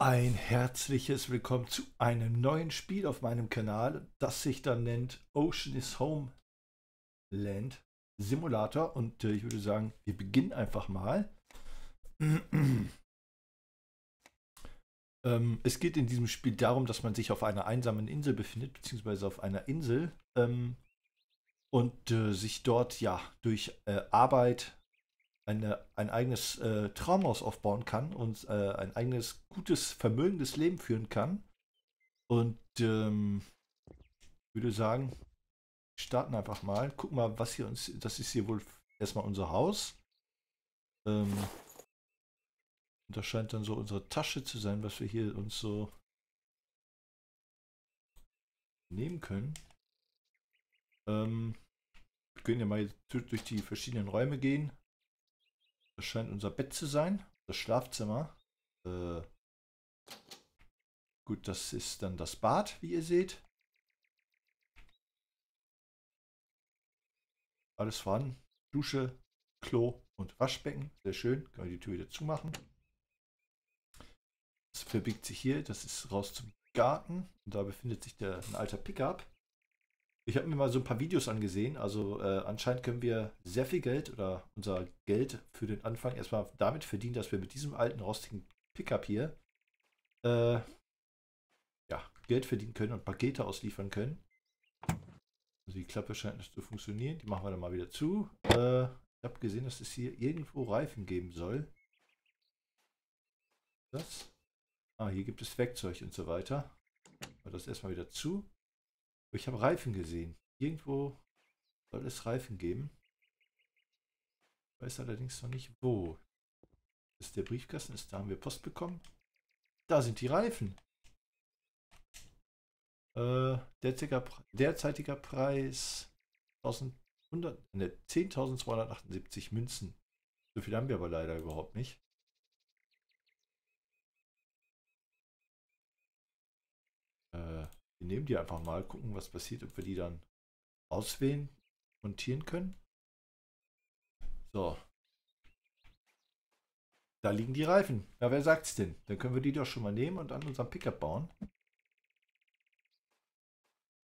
Ein herzliches Willkommen zu einem neuen Spiel auf meinem Kanal, das sich dann nennt Ocean is Home Land Simulator. Und äh, ich würde sagen, wir beginnen einfach mal. ähm, es geht in diesem Spiel darum, dass man sich auf einer einsamen Insel befindet, beziehungsweise auf einer Insel ähm, und äh, sich dort ja durch äh, Arbeit, eine, ein eigenes äh, Traumhaus aufbauen kann und äh, ein eigenes gutes, vermögendes Leben führen kann. Und ähm, würde sagen, starten einfach mal. Gucken mal, was hier uns. Das ist hier wohl erstmal unser Haus. Ähm, das scheint dann so unsere Tasche zu sein, was wir hier uns so nehmen können. Ähm, wir können ja mal durch die verschiedenen Räume gehen. Das scheint unser Bett zu sein. Das Schlafzimmer. Äh, gut, das ist dann das Bad, wie ihr seht. Alles vorhanden. Dusche, Klo und Waschbecken. Sehr schön. Können wir die Tür wieder zumachen. Das verbirgt sich hier. Das ist raus zum Garten. Und da befindet sich der, ein alter Pickup. Ich habe mir mal so ein paar Videos angesehen. Also äh, anscheinend können wir sehr viel Geld oder unser Geld für den Anfang erstmal damit verdienen, dass wir mit diesem alten rostigen Pickup hier äh, ja, Geld verdienen können und Pakete ausliefern können. Also die Klappe scheint nicht zu funktionieren. Die machen wir dann mal wieder zu. Äh, ich habe gesehen, dass es hier irgendwo Reifen geben soll. Das. Ah, hier gibt es Werkzeug und so weiter. Aber das erstmal wieder zu. Ich habe Reifen gesehen. Irgendwo soll es Reifen geben. Ich weiß allerdings noch nicht wo. Das ist der Briefkasten ist, da haben wir Post bekommen. Da sind die Reifen. Äh, derzeitiger, derzeitiger Preis 1100, ne, 10.278 Münzen. So viel haben wir aber leider überhaupt nicht. Äh, wir nehmen die einfach mal, gucken, was passiert, ob wir die dann auswählen, montieren können. So. Da liegen die Reifen. Ja, wer sagt's denn? Dann können wir die doch schon mal nehmen und an unserem Pickup bauen.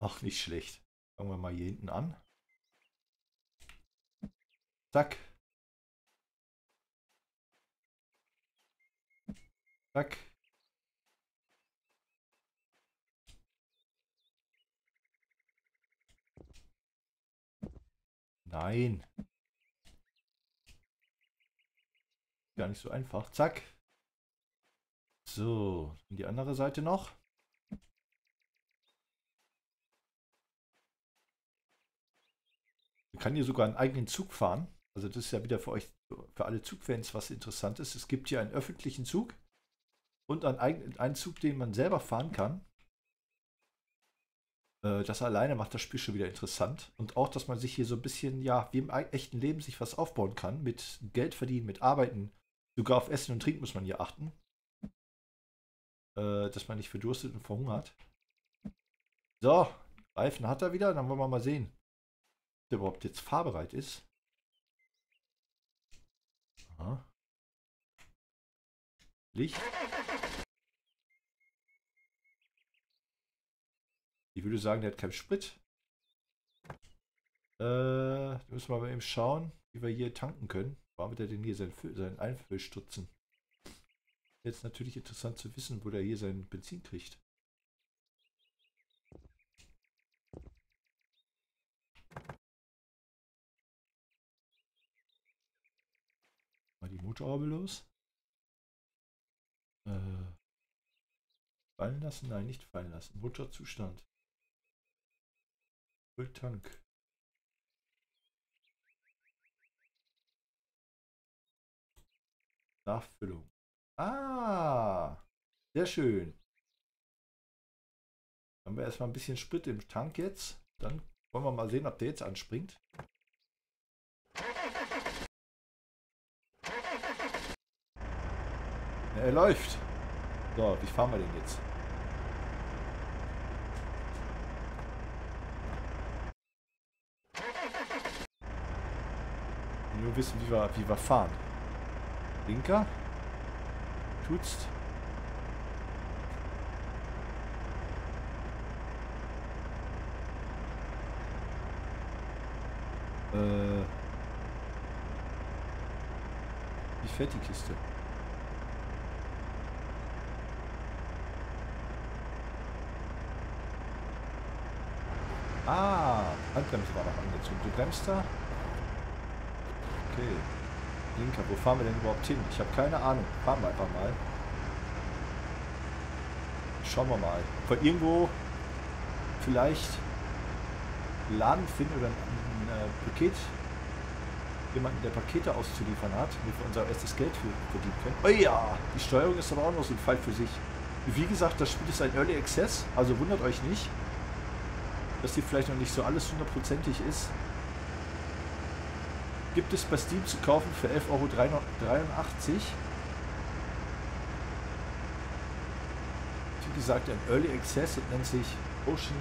Ach, nicht schlecht. Fangen wir mal hier hinten an. Zack. Zack. Nein. Gar nicht so einfach. Zack. So, die andere Seite noch. Man kann hier sogar einen eigenen Zug fahren. Also das ist ja wieder für euch, für alle Zugfans was interessant ist. Es gibt hier einen öffentlichen Zug und einen, einen Zug, den man selber fahren kann. Äh, das alleine macht das Spiel schon wieder interessant. Und auch, dass man sich hier so ein bisschen, ja, wie im echten Leben sich was aufbauen kann. Mit Geld verdienen, mit Arbeiten. Sogar auf Essen und Trinken muss man hier achten. Äh, dass man nicht verdurstet und verhungert. So, Reifen hat er wieder. Dann wollen wir mal sehen, ob der überhaupt jetzt fahrbereit ist. Aha. Licht. Ich würde sagen, der hat keinen Sprit. Äh, müssen wir mal eben schauen, wie wir hier tanken können. Warum wird er denn hier seinen, seinen Einfüllstutzen? Jetzt natürlich interessant zu wissen, wo der hier sein Benzin kriegt. Mal die Motorhaube los. Äh, fallen lassen? Nein, nicht fallen lassen. Motorzustand. Fülltank. Nachfüllung. Ah, sehr schön. Haben wir erstmal ein bisschen Sprit im Tank jetzt. Dann wollen wir mal sehen, ob der jetzt anspringt. er läuft. So, wie fahren wir denn jetzt? nur wissen, wie wir, wie wir fahren. Linker. Tut's. Äh. Wie fährt die Kiste? Ah, Handbremse war noch angezogen. Du bremst da. Okay. Linker, wo fahren wir denn überhaupt hin? Ich habe keine Ahnung. Fahren wir einfach mal. Schauen wir mal. Wir irgendwo vielleicht Laden finden oder ein, ein äh, Paket, jemanden, der Pakete auszuliefern hat, wir unser erstes Geld für, verdienen können. Oh ja, die Steuerung ist aber auch noch so ein Fall für sich. Wie gesagt, das Spiel ist ein Early Access, also wundert euch nicht, dass hier vielleicht noch nicht so alles hundertprozentig ist. Gibt es bei Steam zu kaufen für 11,83 Euro. Wie gesagt, ein Early Access und nennt sich Ocean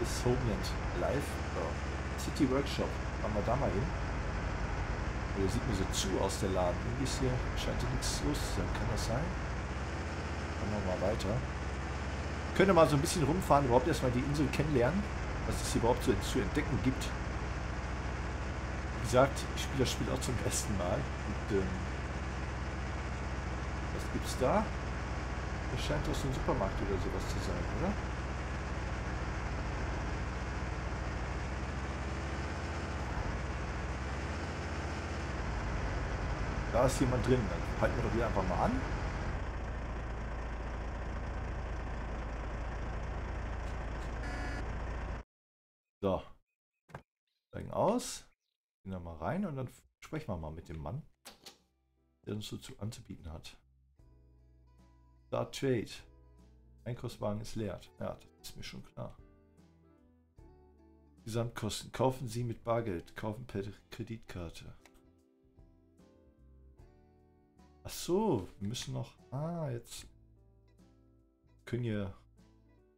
ist Homeland Live. City Workshop. Machen wir da mal hin. Oder sieht mir so zu aus der Laden. Irgendwie ist hier, scheint hier nichts los zu sein. Kann das sein? Machen wir mal weiter. Können wir mal so ein bisschen rumfahren, überhaupt erstmal die Insel kennenlernen, was es hier überhaupt zu, zu entdecken gibt. Gesagt, ich spiele das Spiel auch zum ersten Mal. Und, ähm, was gibt's da? Das scheint so ein Supermarkt oder sowas zu sein, oder? Da ist jemand drin. Dann halten wir doch hier einfach mal an. So. Steigen aus. Rein und dann sprechen wir mal mit dem Mann, der uns so zu, anzubieten hat. Start Trade. Einkaufswagen ist leer. Ja, das ist mir schon klar. Gesamtkosten. Kaufen Sie mit Bargeld. Kaufen per Kreditkarte. Ach so, wir müssen noch... Ah, jetzt können hier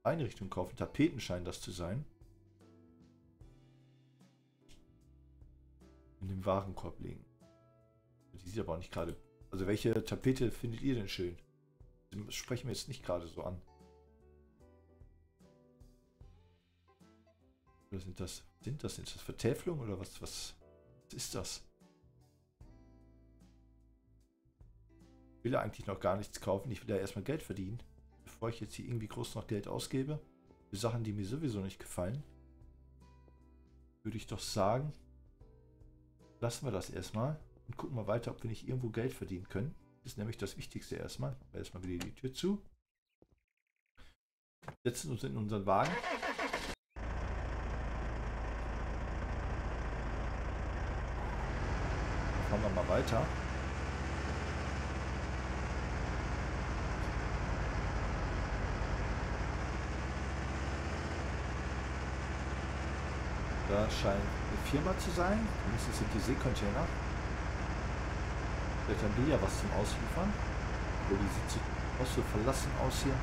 Einrichtungen kaufen. Tapeten scheinen das zu sein. Den Warenkorb legen. Die sieht aber auch nicht gerade... Also welche Tapete findet ihr denn schön? Das sprechen wir jetzt nicht gerade so an. Oder sind das... Sind das, sind das Vertäfelung oder was, was, was ist das? will ja eigentlich noch gar nichts kaufen. Ich will ja erstmal Geld verdienen, bevor ich jetzt hier irgendwie groß noch Geld ausgebe. Für Sachen, die mir sowieso nicht gefallen. Würde ich doch sagen, lassen wir das erstmal und gucken mal weiter, ob wir nicht irgendwo Geld verdienen können. Das ist nämlich das Wichtigste erstmal. Erstmal wieder die Tür zu. Setzen uns in unseren Wagen. Fahren wir mal weiter. Da scheint Firma zu sein. Das sind die Seekontainer. Vielleicht haben die ja was zum Ausliefern. Wo die sieht so, auch so verlassen aus hier.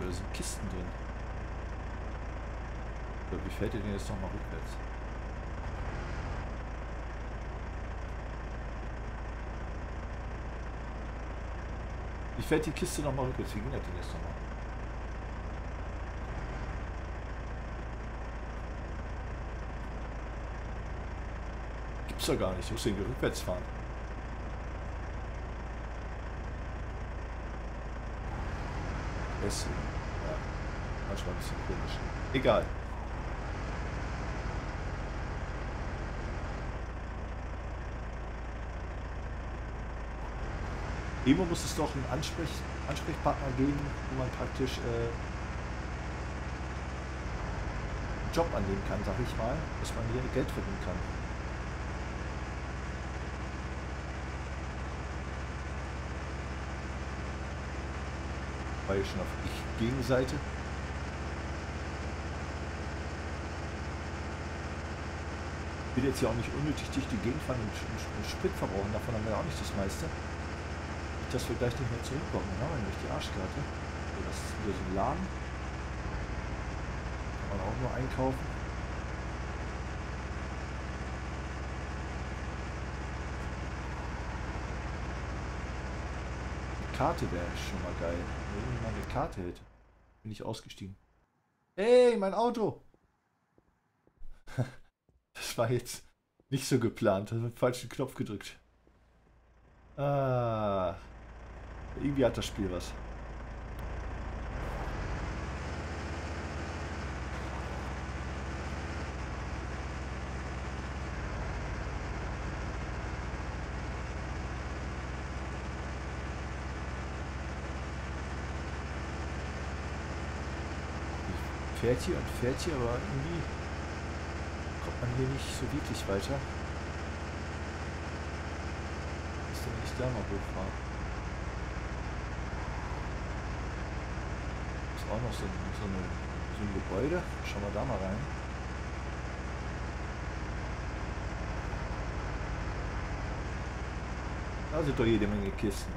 Oder sind Kisten drin? Wie fällt ihr denn jetzt nochmal rückwärts? Ich fällt die Kiste nochmal rückwärts. Wie ging das denn jetzt nochmal? Gibt's doch gar nicht. Ich muss irgendwie rückwärts fahren. Ist, ja, manchmal ein bisschen komisch. Egal. Irgendwo muss es doch einen Ansprech Ansprechpartner geben, wo man praktisch äh, einen Job annehmen kann, sag ich mal, dass man hier Geld verdienen kann. War hier schon auf Ich-Gegenseite. Ich will jetzt hier auch nicht unnötig durch die Gegend fahren und, und, und Sprit verbrauchen, davon haben wir auch nicht das meiste dass wir gleich nicht mehr zurückkommen. Haben wir nämlich die Arschkarte. So, das ist wieder so ein Laden. Kann man auch nur einkaufen. Karte wäre schon mal geil. Wenn ich mal eine Karte hätte. Bin ich ausgestiegen. Hey, mein Auto! das war jetzt nicht so geplant. Ich habe den falschen Knopf gedrückt. Ah. Irgendwie hat das Spiel was. fährt hier und fährt hier, aber irgendwie kommt man hier nicht so wirklich weiter. Ist denn nicht da mal hochfahren? Auch noch so ein, so, eine, so ein Gebäude. Schauen wir da mal rein. Da sind doch jede Menge Kisten.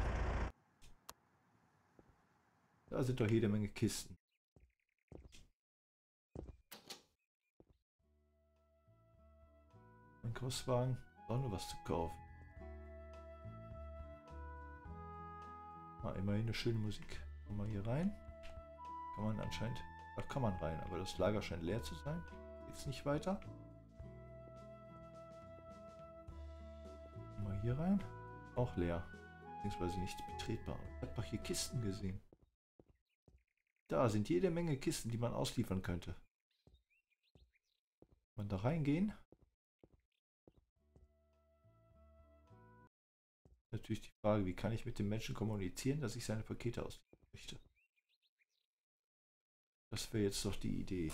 Da sind doch jede Menge Kisten. Einkaufswagen. Auch nur was zu kaufen. Mal immerhin eine schöne Musik. Kommen wir hier rein. Kann man anscheinend... Da kann man rein, aber das Lager scheint leer zu sein. Geht's nicht weiter. Mal hier rein. Auch leer. Beziehungsweise nicht betretbar. Ich habe hier Kisten gesehen. Da sind jede Menge Kisten, die man ausliefern könnte. Kann man da reingehen? Natürlich die Frage, wie kann ich mit dem Menschen kommunizieren, dass ich seine Pakete ausliefern möchte. Das wäre jetzt doch die Idee.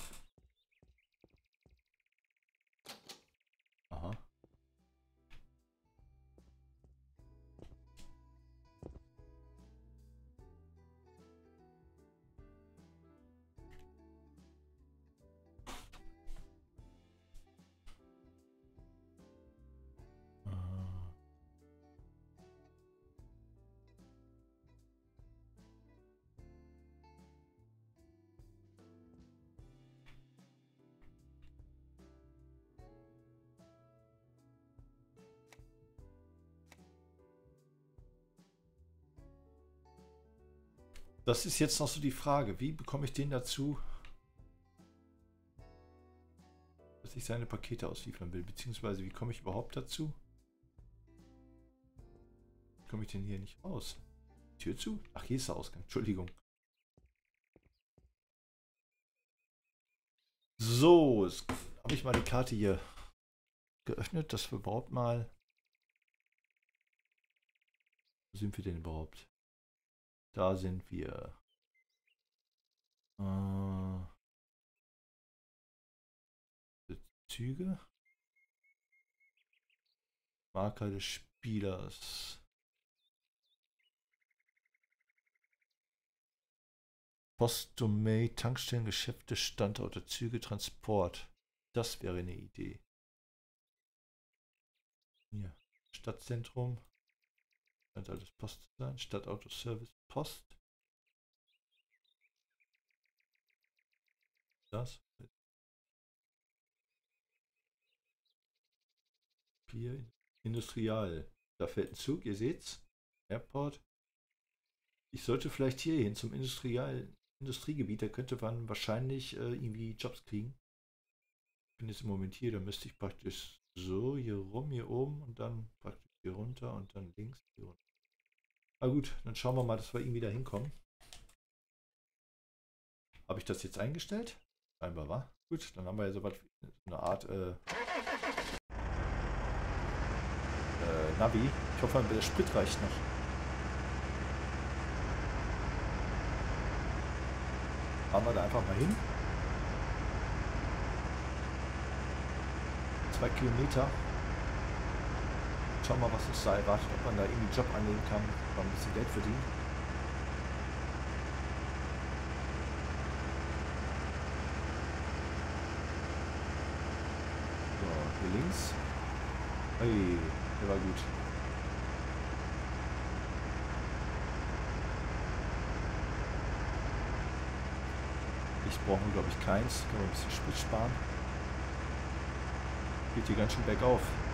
Das ist jetzt noch so die Frage. Wie bekomme ich den dazu, dass ich seine Pakete ausliefern will? Beziehungsweise wie komme ich überhaupt dazu? Wie komme ich denn hier nicht raus? Tür zu? Ach, hier ist der Ausgang. Entschuldigung. So, jetzt habe ich mal die Karte hier geöffnet, dass wir überhaupt mal... Wo sind wir denn überhaupt? Da sind wir. Äh, Züge. Marker des Spielers. Postdomain, Tankstellen, Geschäfte, Standorte, Züge, Transport. Das wäre eine Idee. Hier, Stadtzentrum. Könnte alles Post sein. Stadtautoservice Post. Das. Hier Industrial. Da fällt ein Zug, ihr seht's. Airport. Ich sollte vielleicht hier hin zum Industrial Industriegebiet. Da könnte man wahrscheinlich äh, irgendwie Jobs kriegen. Ich bin jetzt im Moment hier, da müsste ich praktisch so hier rum, hier oben und dann praktisch hier runter und dann links hier runter. Na gut, dann schauen wir mal, dass wir irgendwie da hinkommen. Habe ich das jetzt eingestellt? Scheinbar war. Gut, dann haben wir ja so eine Art äh, äh, Navi. Ich hoffe, der Sprit reicht noch. Fahren wir da einfach mal hin. Zwei Kilometer. Schauen wir mal, was es da erwartet, ob man da irgendwie einen Job annehmen kann, ob man ein bisschen Geld verdient. So, hier links. Hey, der war gut. Licht brauchen wir, glaube ich, keins. Können wir ein bisschen Sprit sparen. Geht hier ganz schön bergauf. uns.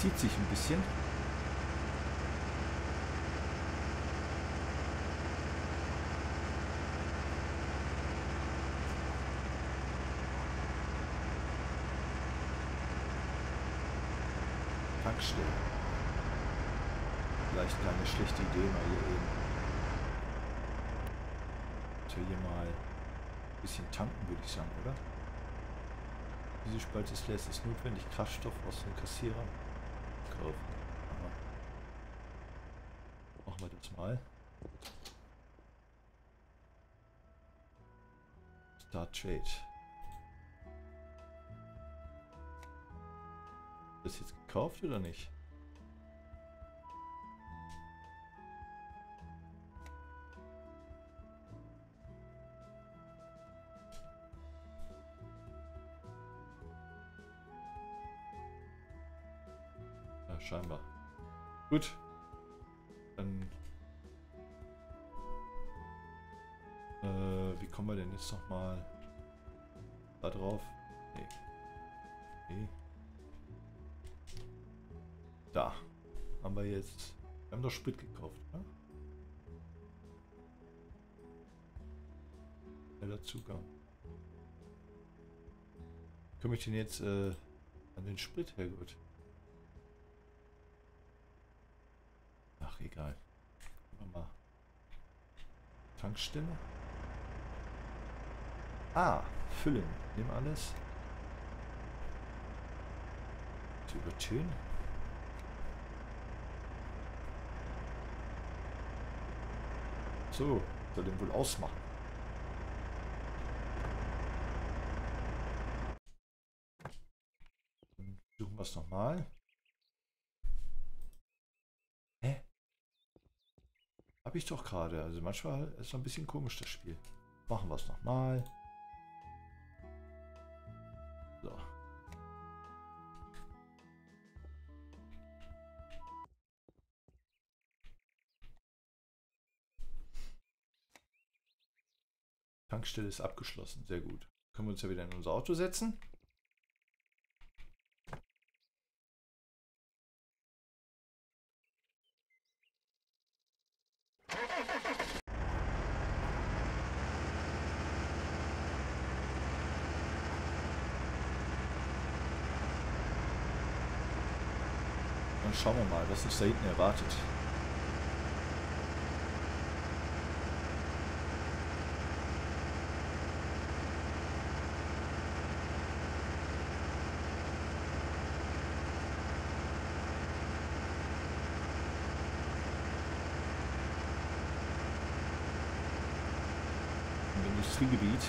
Zieht sich ein bisschen. Tankstelle. Vielleicht keine schlechte Idee mal hier eben. hier mal ein bisschen tanken, würde ich sagen, oder? Diese Spalte ist leer. Es ist notwendig, Kraftstoff aus den Kassierern kaufen. Machen wir das mal. Start Trade. das jetzt gekauft oder nicht? Gut. Dann... Äh, wie kommen wir denn jetzt nochmal da drauf? Nee. Nee. Da. Haben wir jetzt... Wir haben doch Sprit gekauft, ne? Schneller Zugang. Komme ich denn jetzt äh, an den Sprit her? Gut. Ach, egal. Mal. Tankstelle. Ah, füllen. Nimm alles. Zu übertönen. So, soll den wohl ausmachen. Dann suchen wir es nochmal. Habe ich doch gerade. Also manchmal ist es ein bisschen komisch, das Spiel. Machen wir es nochmal. So. Tankstelle ist abgeschlossen. Sehr gut. Können wir uns ja wieder in unser Auto setzen. Dann schauen wir mal, was uns da hinten erwartet. Industriegebiet.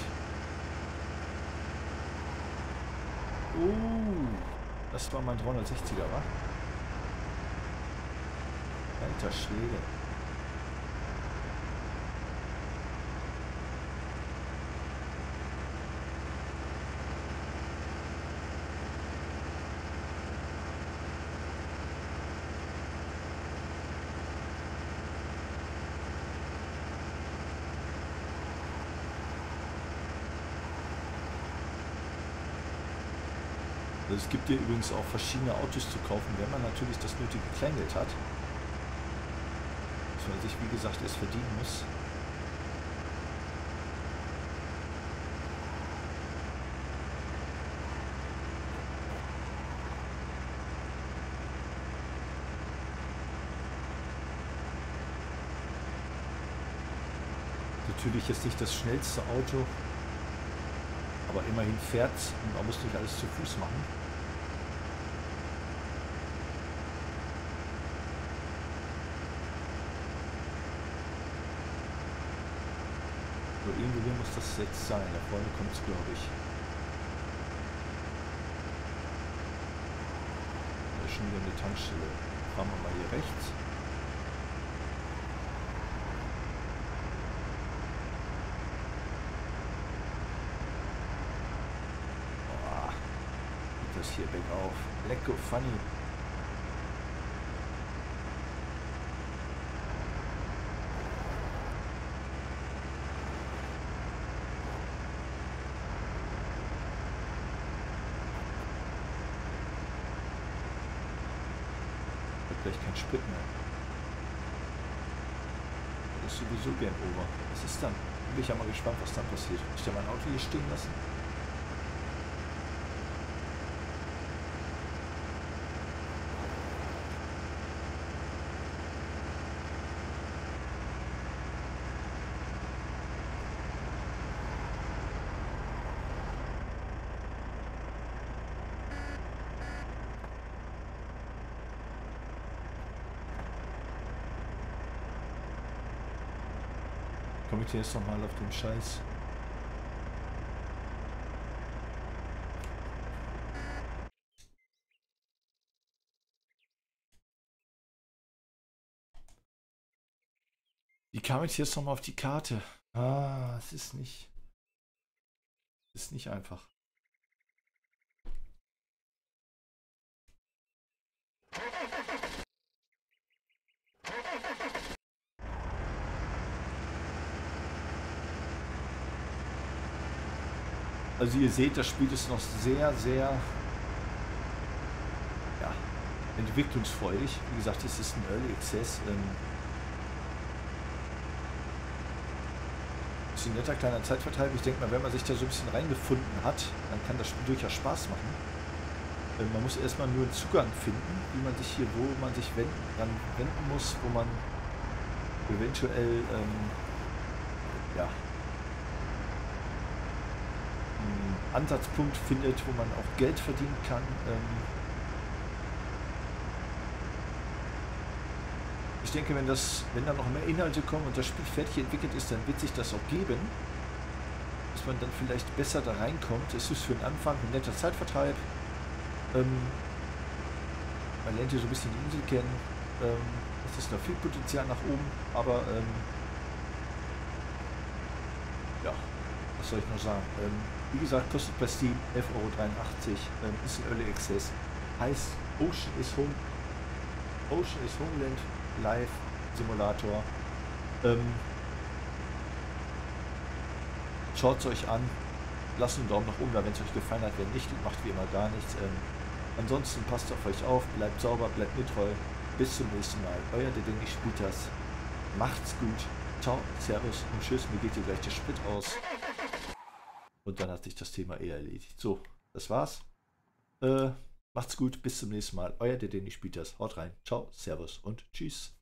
Oh, das war mein 360er, wa? Alter Schwede. Also es gibt hier übrigens auch verschiedene Autos zu kaufen, wenn man natürlich das nötige Kleingeld hat. Sich, wie gesagt, erst verdienen muss. Natürlich ist nicht das schnellste Auto, aber immerhin fährt und man muss nicht alles zu Fuß machen. Also irgendwie muss das jetzt sein. Da vorne kommt es, glaube ich. Da ist schon wieder eine Tankstelle. Fahren wir mal hier rechts. Boah, geht das hier bergauf. Lecko funny. Gleich kein Sprit mehr. Das ist sowieso Game Over. Was ist dann? Bin ich ja mal gespannt, was dann passiert. Ich ja mein Auto hier stehen lassen? Komme ich jetzt nochmal auf den Scheiß. Wie kam ich jetzt nochmal auf die Karte? Ah, es ist nicht. Es ist nicht einfach. Also ihr seht, das Spiel ist noch sehr, sehr ja, entwicklungsfreudig. Wie gesagt, es ist ein Early Access. Ähm, ist ein netter kleiner Zeitvertreib. Ich denke mal, wenn man sich da so ein bisschen reingefunden hat, dann kann das Spiel durchaus Spaß machen. Ähm, man muss erstmal nur einen Zugang finden, wie man sich hier, wo man sich wenden, dran wenden muss, wo man eventuell ähm, ja, Ansatzpunkt findet, wo man auch Geld verdienen kann. Ähm ich denke, wenn, das, wenn da noch mehr Inhalte kommen und das Spiel fertig entwickelt ist, dann wird sich das auch geben, dass man dann vielleicht besser da reinkommt. Es ist für den Anfang ein netter Zeitvertreib. Ähm man lernt hier so ein bisschen die Insel kennen. Ähm es ist noch viel Potenzial nach oben, aber ähm ja, was soll ich noch sagen? Ähm wie gesagt, kostet bei Steam 11,83 Euro. Ähm, ist ein Early Access. Heißt Ocean is Home. Ocean is Homeland Live Simulator. Ähm, Schaut es euch an. Lasst einen Daumen nach oben da, wenn es euch gefallen hat. Wenn nicht, macht wie immer gar nichts. Ähm, ansonsten passt auf euch auf, bleibt sauber, bleibt mir treu. Bis zum nächsten Mal. Euer der Dennis Spielers. Macht's gut. Ciao, Servus und Tschüss. Mir geht hier gleich der Sprit aus. Und dann hat sich das Thema eher erledigt. So, das war's. Äh, macht's gut, bis zum nächsten Mal. Euer Dedeni Spielers. Haut rein. Ciao, Servus und Tschüss.